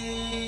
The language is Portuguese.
Música